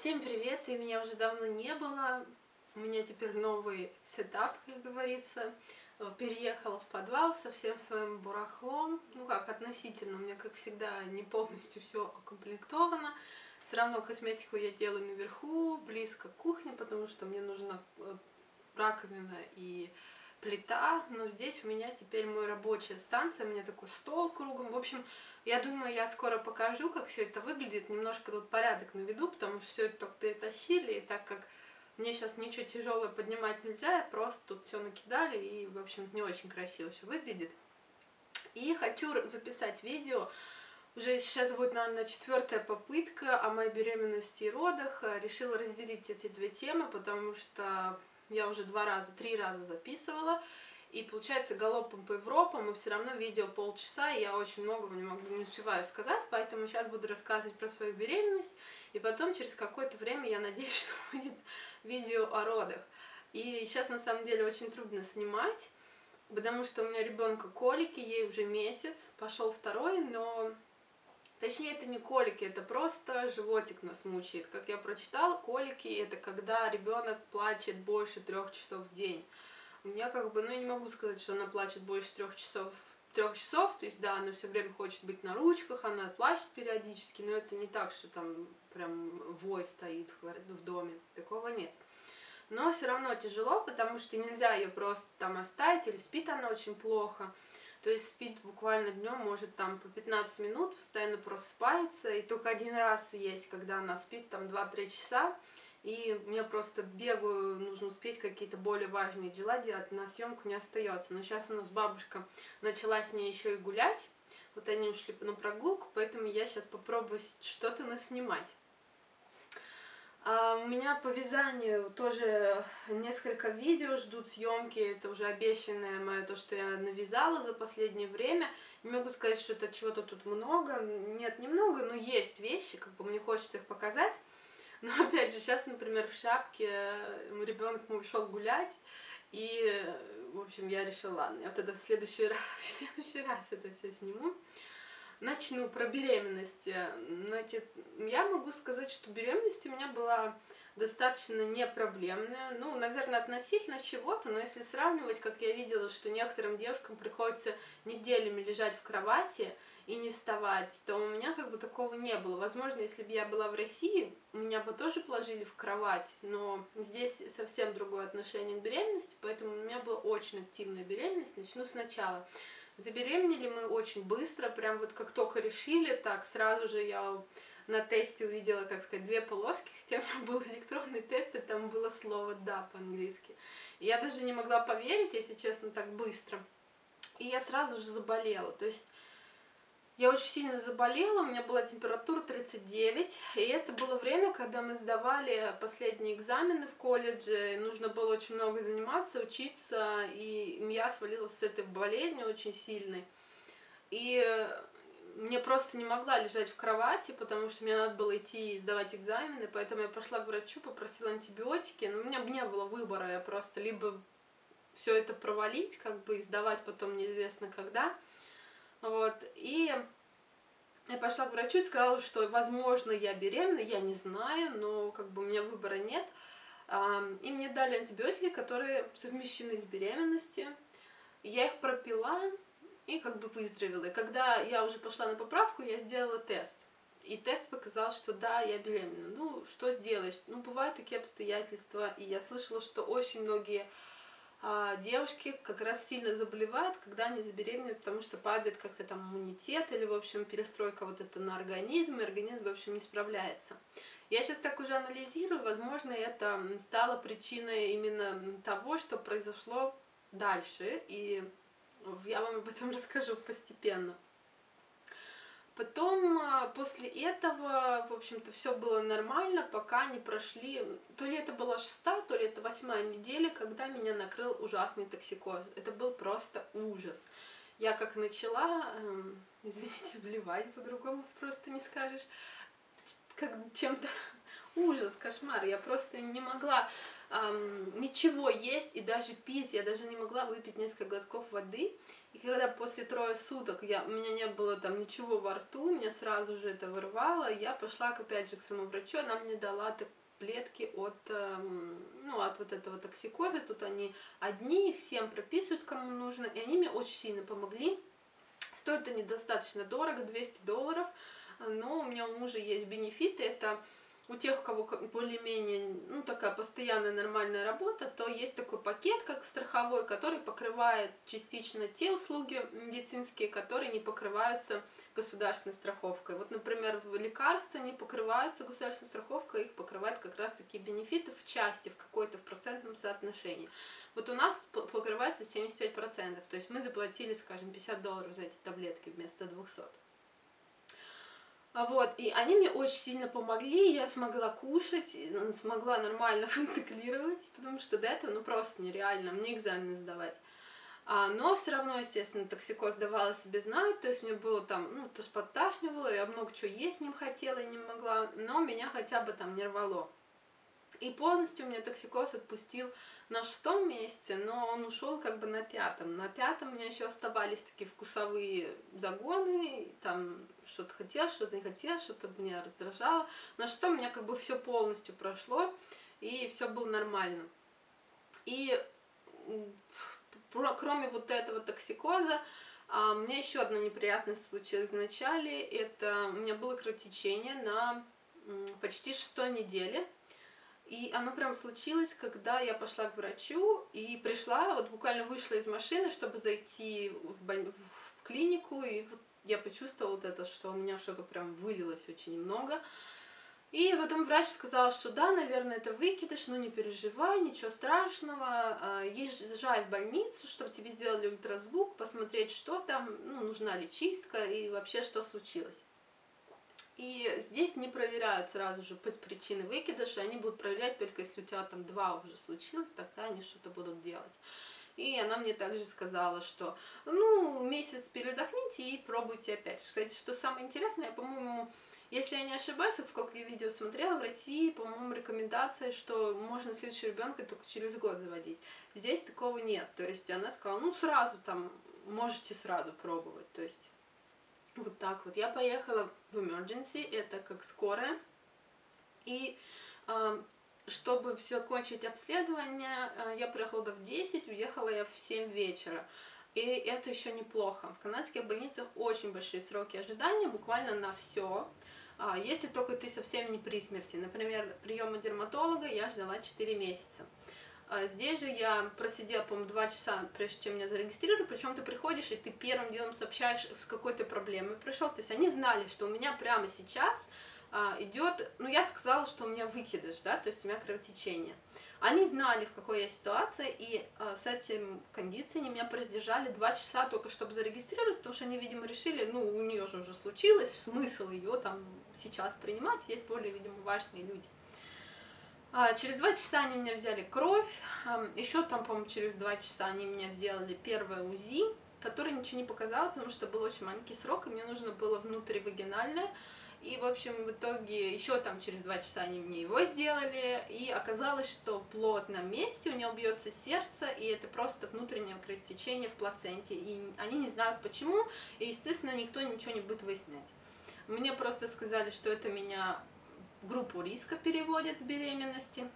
Всем привет, и меня уже давно не было. У меня теперь новый сетап, как говорится. Переехала в подвал со всем своим барахлом. Ну как, относительно, у меня, как всегда, не полностью все окомплектовано. Все равно косметику я делаю наверху, близко к кухне, потому что мне нужна э, раковина и плита, но здесь у меня теперь моя рабочая станция, у меня такой стол кругом. В общем, я думаю, я скоро покажу, как все это выглядит, немножко тут порядок наведу, потому что все это только перетащили, и так как мне сейчас ничего тяжелое поднимать нельзя, просто тут все накидали, и, в общем, не очень красиво все выглядит. И хочу записать видео, уже сейчас будет, наверное, четвертая попытка о моей беременности и родах. Решила разделить эти две темы, потому что я уже два раза, три раза записывала. И получается галопом по Европам, и все равно видео полчаса, и я очень многого не, могу, не успеваю сказать, поэтому сейчас буду рассказывать про свою беременность, и потом через какое-то время, я надеюсь, что будет видео о родах. И сейчас на самом деле очень трудно снимать, потому что у меня ребенка колики, ей уже месяц, пошел второй, но Точнее, это не колики, это просто животик нас мучает. Как я прочитала, колики это когда ребенок плачет больше трех часов в день. У меня как бы, ну я не могу сказать, что она плачет больше трех часов трех часов, то есть да, она все время хочет быть на ручках, она плачет периодически, но это не так, что там прям вой стоит в, доме, такого нет. Но все равно тяжело, потому что нельзя ее просто там оставить, или спит она очень плохо. То есть спит буквально днем, может там по 15 минут, постоянно просыпается, и только один раз есть, когда она спит там 2-3 часа, и мне просто бегаю, нужно успеть какие-то более важные дела делать, на съемку не остается. Но сейчас у нас бабушка начала с ней еще и гулять, вот они ушли на прогулку, поэтому я сейчас попробую что-то наснимать. А у меня по вязанию тоже несколько видео ждут съемки, это уже обещанное мое то, что я навязала за последнее время. Не могу сказать, что это чего-то тут много, нет, немного, но есть вещи, как бы мне хочется их показать. Но опять же, сейчас, например, в шапке ребенок мой ушел гулять, и, в общем, я решила, ладно, я вот это в следующий раз, в следующий раз это все сниму. Начну про беременность. Значит, я могу сказать, что беременность у меня была достаточно непроблемная. Ну, наверное, относительно чего-то, но если сравнивать, как я видела, что некоторым девушкам приходится неделями лежать в кровати и не вставать, то у меня как бы такого не было. Возможно, если бы я была в России, меня бы тоже положили в кровать, но здесь совсем другое отношение к беременности, поэтому у меня была очень активная беременность. Начну сначала. Забеременели мы очень быстро, прям вот как только решили, так сразу же я на тесте увидела, как сказать, две полоски, хотя у меня был электронный тест, и там было слово «да» по-английски. Я даже не могла поверить, если честно, так быстро. И я сразу же заболела, то есть я очень сильно заболела, у меня была температура 39, и это было время, когда мы сдавали последние экзамены в колледже, нужно было очень много заниматься, учиться, и я свалилась с этой болезнью очень сильной. И мне просто не могла лежать в кровати, потому что мне надо было идти сдавать экзамены, поэтому я пошла к врачу, попросила антибиотики, но у меня не было выбора, я просто либо все это провалить, как бы, и сдавать потом неизвестно когда, вот, и я пошла к врачу и сказала, что, возможно, я беременна, я не знаю, но как бы у меня выбора нет. И мне дали антибиотики, которые совмещены с беременностью. Я их пропила и как бы выздоровела. И когда я уже пошла на поправку, я сделала тест. И тест показал, что да, я беременна. Ну, что сделаешь? Ну, бывают такие обстоятельства. И я слышала, что очень многие а девушки как раз сильно заболевают, когда они забеременеют, потому что падает как-то там иммунитет или, в общем, перестройка вот это на организм, и организм, в общем, не справляется. Я сейчас так уже анализирую, возможно, это стало причиной именно того, что произошло дальше, и я вам об этом расскажу постепенно. Потом, а, после этого, в общем-то, все было нормально, пока не прошли, то ли это была шестая, то ли это восьмая неделя, когда меня накрыл ужасный токсикоз. Это был просто ужас. Я как начала, эм, извините, вливать по-другому просто не скажешь, как чем-то ужас, кошмар. Я просто не могла эм, ничего есть и даже пить. Я даже не могла выпить несколько глотков воды. И когда после трое суток я, у меня не было там ничего во рту, меня сразу же это вырвало, я пошла опять же к своему врачу, она мне дала таблетки от, эм, ну, от вот этого токсикоза. Тут они одни, их всем прописывают, кому нужно, и они мне очень сильно помогли. Стоит это недостаточно дорого, 200 долларов, но у меня у мужа есть бенефиты, это у тех, у кого более-менее, ну, такая постоянная нормальная работа, то есть такой пакет, как страховой, который покрывает частично те услуги медицинские, которые не покрываются государственной страховкой. Вот, например, лекарства не покрываются государственной страховкой, их покрывают как раз такие бенефиты в части, в какой-то в процентном соотношении. Вот у нас покрывается 75%, то есть мы заплатили, скажем, 50 долларов за эти таблетки вместо 200. А вот, и они мне очень сильно помогли, я смогла кушать, смогла нормально функционировать, потому что до этого, ну, просто нереально, мне экзамены сдавать. А, но все равно, естественно, токсикоз давала себе знать, то есть мне было там, ну, то есть подташнивало, я много чего есть не хотела и не могла, но меня хотя бы там не рвало. И полностью меня токсикоз отпустил на шестом месяце, но он ушел как бы на пятом. На пятом у меня еще оставались такие вкусовые загоны, там что-то хотел, что-то не хотел, что-то меня раздражало. На шестом у меня как бы все полностью прошло, и все было нормально. И кроме вот этого токсикоза, а, у меня еще одна неприятность случилась в начале. Это у меня было кровотечение на почти шестой неделе. И оно прям случилось, когда я пошла к врачу и пришла, вот буквально вышла из машины, чтобы зайти в, боль... в клинику, и вот я почувствовала вот это, что у меня что-то прям вылилось очень много. И потом врач сказал, что да, наверное, это выкидыш, но не переживай, ничего страшного. А, езжай в больницу, чтобы тебе сделали ультразвук, посмотреть, что там, ну, нужна ли чистка и вообще, что случилось. И здесь не проверяют сразу же причины выкидыша, они будут проверять только если у тебя там два уже случилось, тогда они что-то будут делать. И она мне также сказала, что ну, месяц передохните и пробуйте опять. Кстати, что самое интересное, по-моему, если я не ошибаюсь, вот сколько я видео смотрела, в России, по-моему, рекомендация, что можно следующего ребенка только через год заводить. Здесь такого нет. То есть она сказала, ну сразу там, можете сразу пробовать. То есть вот так вот. Я поехала в emergency, это как скорая. И э, чтобы все кончить обследование, э, я приехала в 10, уехала я в 7 вечера. И это еще неплохо. В канадских больницах очень большие сроки ожидания, буквально на все. А, если только ты совсем не при смерти. Например, приема дерматолога я ждала 4 месяца. А здесь же я просидела, по-моему, два часа, прежде чем меня зарегистрировали. Причем ты приходишь, и ты первым делом сообщаешь, с какой ты проблемой пришел. То есть они знали, что у меня прямо сейчас а, идет, ну я сказала, что у меня выкидыш, да, то есть у меня кровотечение. Они знали, в какой я ситуации, и а, с этим кондициями меня продержали два часа только, чтобы зарегистрировать, потому что они, видимо, решили, ну, у нее же уже случилось, смысл ее там сейчас принимать, есть более, видимо, важные люди. А, через два часа они меня взяли кровь, еще там, по-моему, через два часа они меня сделали первое УЗИ, которое ничего не показало, потому что был очень маленький срок, и мне нужно было внутривагинальное. И, в общем, в итоге еще там через два часа они мне его сделали, и оказалось, что плод на месте, у него бьется сердце, и это просто внутреннее кровотечение в плаценте, и они не знают почему, и, естественно, никто ничего не будет выяснять. Мне просто сказали, что это меня в группу риска переводят в беременности.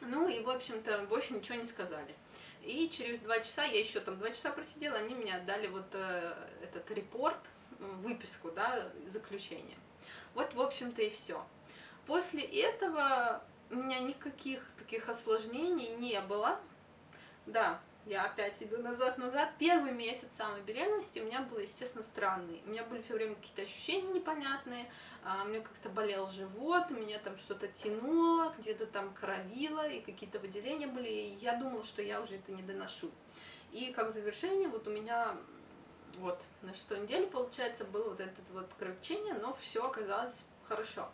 Ну и, в общем-то, больше ничего не сказали. И через два часа, я еще там два часа просидела, они мне отдали вот э, этот репорт, выписку, да, заключение. Вот, в общем-то, и все. После этого у меня никаких таких осложнений не было. Да, я опять иду назад-назад. Первый месяц самой беременности у меня было, если честно, странный. У меня были все время какие-то ощущения непонятные, а, у меня как-то болел живот, меня там что-то тянуло, где-то там кровило, и какие-то выделения были, и я думала, что я уже это не доношу. И как завершение, вот у меня вот на шестой неделе, получается, было вот это вот кровотечение, но все оказалось хорошо.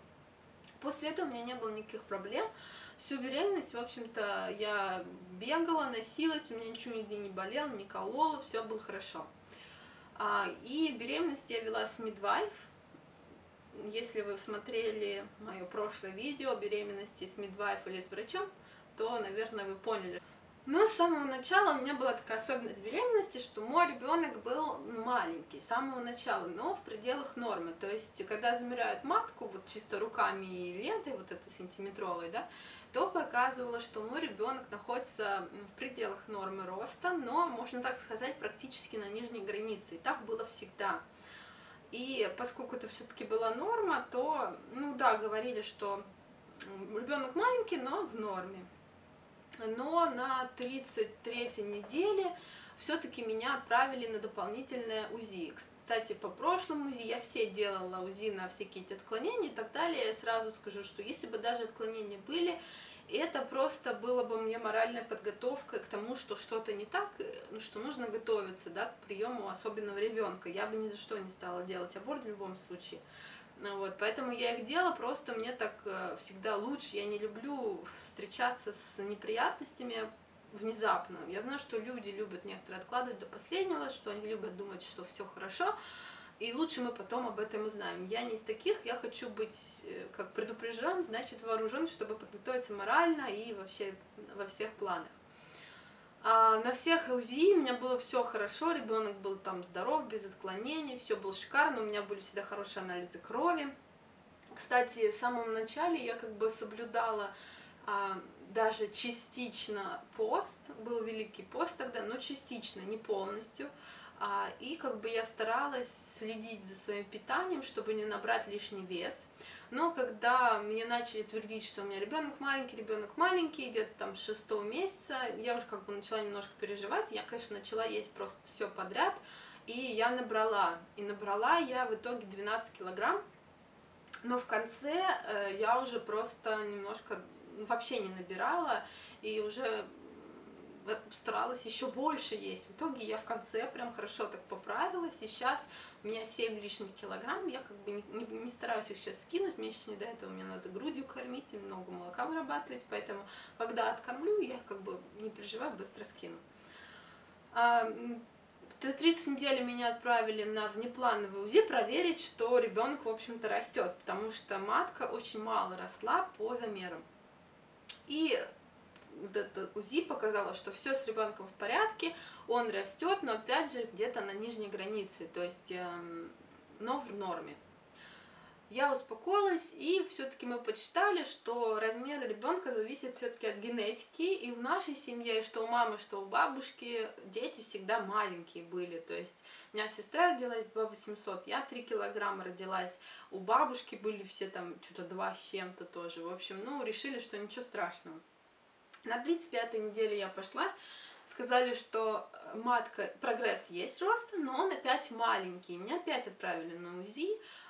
После этого у меня не было никаких проблем. Всю беременность, в общем-то, я бегала, носилась, у меня ничего нигде не болело, не кололо, все было хорошо. А, и беременность я вела с мидвайф. Если вы смотрели мое прошлое видео беременности с мидвайф или с врачом, то, наверное, вы поняли. Но с самого начала у меня была такая особенность беременности, что мой ребенок был маленький, с самого начала, но в пределах нормы. То есть, когда замеряют матку, вот чисто руками и лентой, вот этой сантиметровой, да, то показывало, что мой ребенок находится в пределах нормы роста, но, можно так сказать, практически на нижней границе. И так было всегда. И поскольку это все-таки была норма, то, ну да, говорили, что ребенок маленький, но в норме но на 33 неделе все-таки меня отправили на дополнительное УЗИ. Кстати, по прошлому УЗИ я все делала УЗИ на всякие эти отклонения и так далее. Я сразу скажу, что если бы даже отклонения были, это просто было бы мне моральная подготовка к тому, что что-то не так, ну, что нужно готовиться да, к приему особенного ребенка. Я бы ни за что не стала делать аборт в любом случае. Ну вот, поэтому я их делала, просто мне так э, всегда лучше. Я не люблю встречаться с неприятностями внезапно. Я знаю, что люди любят некоторые откладывать до последнего, что они любят думать, что все хорошо, и лучше мы потом об этом узнаем. Я не из таких, я хочу быть э, как предупрежден, значит вооружен, чтобы подготовиться морально и вообще во всех планах. А на всех УЗИ у меня было все хорошо, ребенок был там здоров, без отклонений, все было шикарно, у меня были всегда хорошие анализы крови. Кстати, в самом начале я как бы соблюдала а, даже частично пост, был Великий пост тогда, но частично, не полностью. А, и как бы я старалась следить за своим питанием, чтобы не набрать лишний вес. Но когда мне начали твердить, что у меня ребенок маленький, ребенок маленький, где-то там с шестого месяца, я уже как бы начала немножко переживать. Я, конечно, начала есть просто все подряд. И я набрала. И набрала я в итоге 12 килограмм. Но в конце э, я уже просто немножко вообще не набирала. И уже старалась еще больше есть. В итоге я в конце прям хорошо так поправилась, и сейчас у меня 7 лишних килограмм, я как бы не, не, не стараюсь их сейчас скинуть, мне сейчас не до этого, мне надо грудью кормить и много молока вырабатывать, поэтому когда откормлю, я как бы не переживаю, быстро скину. А, 30 недель меня отправили на внеплановый УЗИ проверить, что ребенок, в общем-то, растет, потому что матка очень мало росла по замерам. И вот это УЗИ показало, что все с ребенком в порядке, он растет, но опять же где-то на нижней границе, то есть, э, но в норме. Я успокоилась, и все-таки мы почитали, что размер ребенка зависит все-таки от генетики, и в нашей семье, что у мамы, что у бабушки, дети всегда маленькие были, то есть у меня сестра родилась 2 800, я 3 килограмма родилась, у бабушки были все там что-то 2 с чем-то тоже, в общем, ну, решили, что ничего страшного. На 35 неделе я пошла, сказали, что э, матка, прогресс есть роста, но он опять маленький. Меня опять отправили на УЗИ,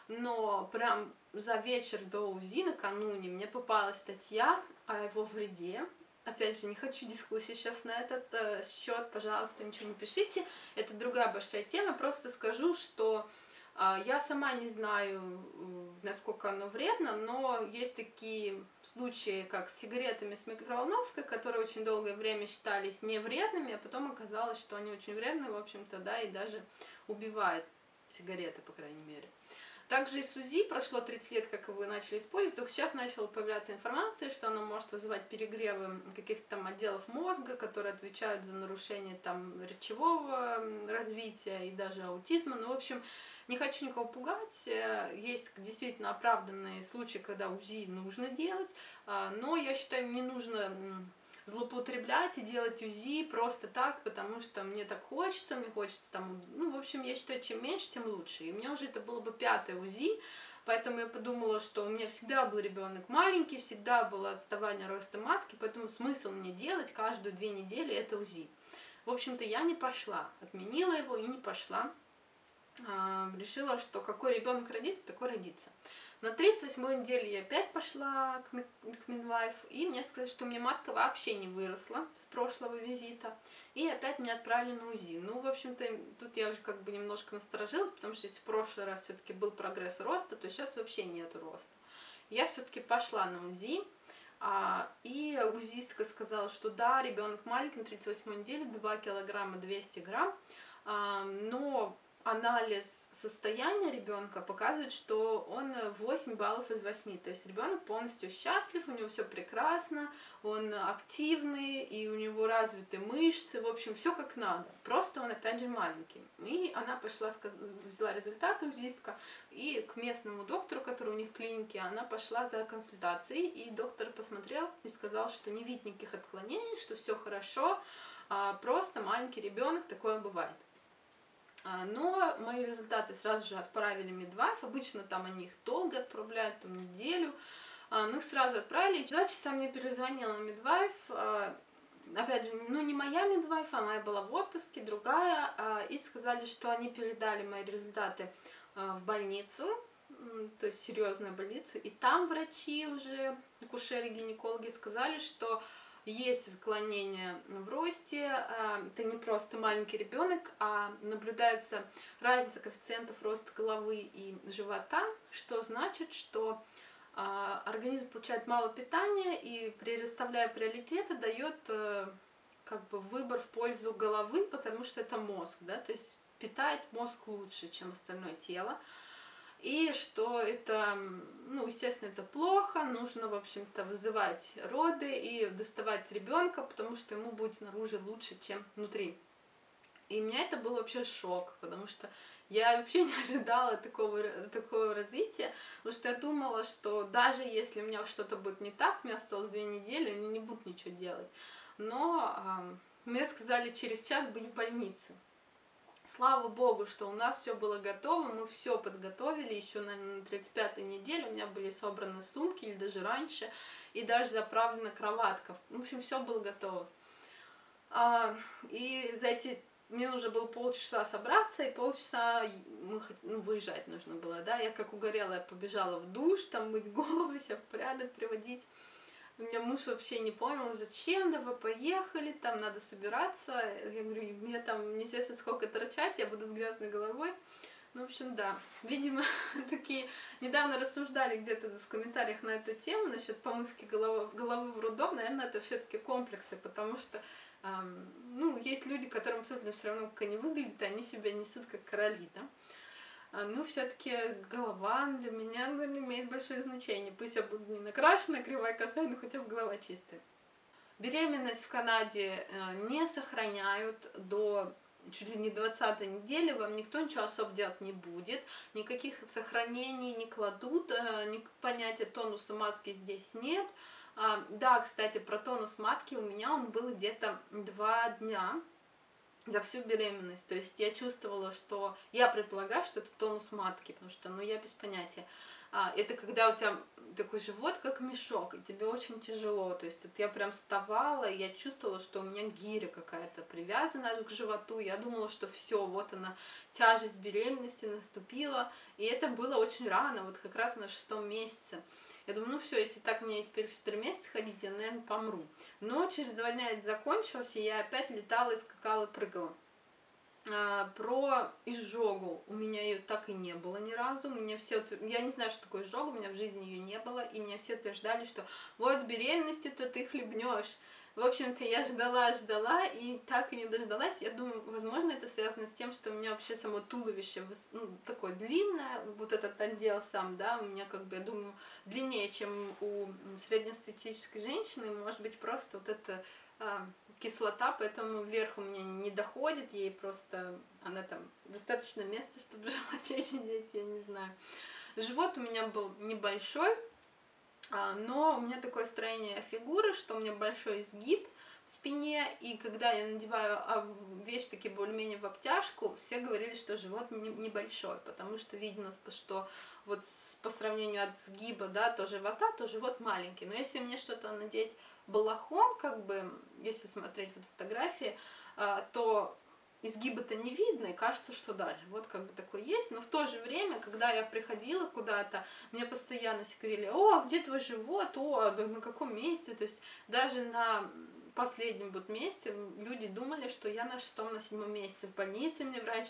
но прям за вечер до УЗИ накануне мне попалась статья о его вреде. Опять же, не хочу дискуссии сейчас на этот э, счет, пожалуйста, ничего не пишите. Это другая большая тема, просто скажу, что я сама не знаю, насколько оно вредно, но есть такие случаи, как с сигаретами с микроволновкой, которые очень долгое время считались не вредными, а потом оказалось, что они очень вредны, в общем-то, да, и даже убивают сигареты, по крайней мере. Также и с УЗИ прошло 30 лет, как его начали использовать, только сейчас начала появляться информация, что оно может вызывать перегревы каких-то там отделов мозга, которые отвечают за нарушение там речевого развития и даже аутизма. Ну, в общем, не хочу никого пугать, э, есть действительно оправданные случаи, когда УЗИ нужно делать, а, но я считаю, не нужно злоупотреблять и делать УЗИ просто так, потому что мне так хочется, мне хочется там, ну, в общем, я считаю, чем меньше, тем лучше. И меня уже это было бы пятое УЗИ, поэтому я подумала, что у меня всегда был ребенок маленький, всегда было отставание роста матки, поэтому смысл мне делать каждую две недели это УЗИ. В общем-то, я не пошла, отменила его и не пошла. Решила, что какой ребенок родится, такой родится. На 38 неделе я опять пошла к, к Минвайф, и мне сказали, что у меня матка вообще не выросла с прошлого визита. И опять меня отправили на УЗИ. Ну, в общем-то, тут я уже как бы немножко насторожилась, потому что если в прошлый раз все-таки был прогресс роста, то сейчас вообще нет роста. Я все-таки пошла на УЗИ, а, и УЗИстка сказала, что да, ребенок маленький, на 38 неделе, 2 килограмма 200 грамм, но анализ состояния ребенка показывает, что он 8 баллов из 8. То есть ребенок полностью счастлив, у него все прекрасно, он активный, и у него развиты мышцы, в общем, все как надо. Просто он опять же маленький. И она пошла, взяла результаты УЗИстка, и к местному доктору, который у них в клинике, она пошла за консультацией, и доктор посмотрел и сказал, что не видит никаких отклонений, что все хорошо, а просто маленький ребенок, такое бывает. А, но мои результаты сразу же отправили Midwife. Обычно там они их долго отправляют, там неделю. Ну, их сразу отправили. Два часа мне перезвонила Midwife. А, опять же, ну не моя Midwife, а моя была в отпуске, другая. И сказали, что они передали мои результаты в больницу, то есть серьезную больницу. И там врачи уже, акушеры, гинекологи сказали, что есть отклонение в росте, а, это не просто маленький ребенок, а наблюдается разница коэффициентов роста головы и живота, что значит, что а, организм получает мало питания и переставляя приоритеты дает э, как бы выбор в пользу головы, потому что это мозг, да, то есть питает мозг лучше, чем остальное тело и что это, ну, естественно, это плохо, нужно, в общем-то, вызывать роды и доставать ребенка, потому что ему будет снаружи лучше, чем внутри. И меня это был вообще шок, потому что я вообще не ожидала такого, такого развития, потому что я думала, что даже если у меня что-то будет не так, мне осталось две недели, они не будут ничего делать. Но э, мне сказали через час быть в больнице. Слава Богу, что у нас все было готово, мы все подготовили, еще на 35-й неделе у меня были собраны сумки или даже раньше, и даже заправлена кроватка. В общем, все было готово. А, и за эти мне нужно было полчаса собраться, и полчаса мы, ну, выезжать нужно было, да, я как угорелая побежала в душ, там мыть голову, себя в порядок приводить. У меня муж вообще не понял, зачем, давай поехали, там надо собираться. Я говорю, мне там неизвестно сколько торчать, я буду с грязной головой. Ну, в общем, да. Видимо, такие недавно рассуждали где-то в комментариях на эту тему насчет помывки головы, головы в роддом. Наверное, это все-таки комплексы, потому что эм, ну, есть люди, которым абсолютно все равно, как они выглядят, они себя несут как короли, да. А, ну, все-таки голова для меня наверное, имеет большое значение. Пусть я буду не накрашена, кривая косая, но хотя бы голова чистая. Беременность в Канаде э, не сохраняют до чуть ли не 20 недели, вам никто ничего особо делать не будет, никаких сохранений не кладут, э, понятия тонуса матки здесь нет. А, да, кстати, про тонус матки у меня он был где-то два дня, за всю беременность. То есть я чувствовала, что я предполагаю, что это тонус матки, потому что, ну, я без понятия. А, это когда у тебя такой живот, как мешок, и тебе очень тяжело. То есть вот я прям вставала, и я чувствовала, что у меня гиря какая-то привязана к животу. Я думала, что все, вот она, тяжесть беременности наступила. И это было очень рано, вот как раз на шестом месяце. Я думаю, ну все, если так мне теперь в 4 месяца ходить, я, наверное, помру. Но через два дня это закончилось, и я опять летала и скакала, прыгала. А, про изжогу у меня ее так и не было ни разу. Мне все, я не знаю, что такое изжога, у меня в жизни ее не было, и мне все утверждали, что вот с беременностью то ты хлебнешь. В общем-то, я ждала, ждала, и так и не дождалась. Я думаю, возможно, это связано с тем, что у меня вообще само туловище ну, такое длинное, вот этот отдел сам, да, у меня, как бы, я думаю, длиннее, чем у среднестатистической женщины. Может быть, просто вот эта а, кислота, поэтому вверх у меня не доходит, ей просто, она там, достаточно места, чтобы в животе сидеть, я не знаю. Живот у меня был небольшой, но у меня такое строение фигуры, что у меня большой изгиб в спине, и когда я надеваю а, вещь такие более-менее в обтяжку, все говорили, что живот небольшой, потому что видно, что вот по сравнению от сгиба, да, то живота, то живот маленький. Но если мне что-то надеть балахон, как бы, если смотреть вот фотографии, а, то изгиба-то не видно, и кажется, что даже вот как бы такое есть, но в то же время, когда я приходила куда-то, мне постоянно все говорили, о, а где твой живот, о, а на каком месте, то есть даже на последнем вот месте люди думали, что я на шестом, на седьмом месте. В больнице, мне врач,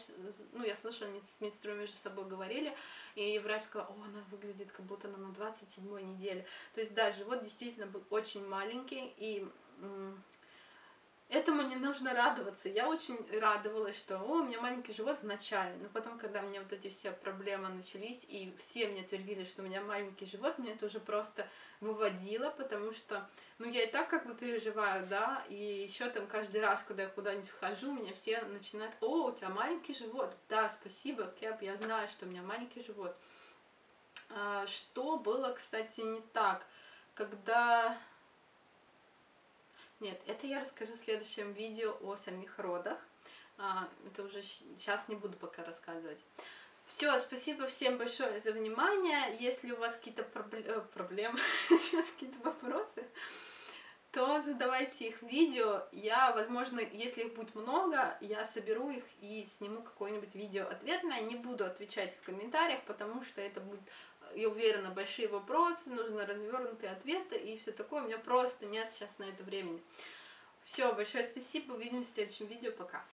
ну, я слышала, они с медсестрой между собой говорили, и врач сказал, о, она выглядит, как будто она на 27 неделе, то есть да, живот действительно был очень маленький, и этому не нужно радоваться. Я очень радовалась, что о, у меня маленький живот в начале. Но потом, когда мне вот эти все проблемы начались, и все мне твердили, что у меня маленький живот, мне это уже просто выводило, потому что, ну, я и так как бы переживаю, да, и еще там каждый раз, когда я куда-нибудь вхожу, у меня все начинают, о, у тебя маленький живот. Да, спасибо, Кэп, я знаю, что у меня маленький живот. А, что было, кстати, не так, когда нет, это я расскажу в следующем видео о самих родах. А, это уже сейчас не буду пока рассказывать. Все, спасибо всем большое за внимание. Если у вас какие-то э, проблемы, сейчас какие-то вопросы, то задавайте их в видео. Я, возможно, если их будет много, я соберу их и сниму какое-нибудь видео ответное. Не буду отвечать в комментариях, потому что это будет я уверена, большие вопросы, нужны развернутые ответы и все такое. У меня просто нет сейчас на это времени. Все, большое спасибо, увидимся в следующем видео, пока.